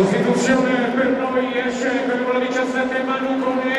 Sostituzione per noi esce per numero 17 Manu Cone.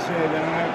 şeylerine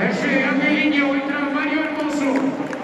Ese grande línea, un Mario Hermoso.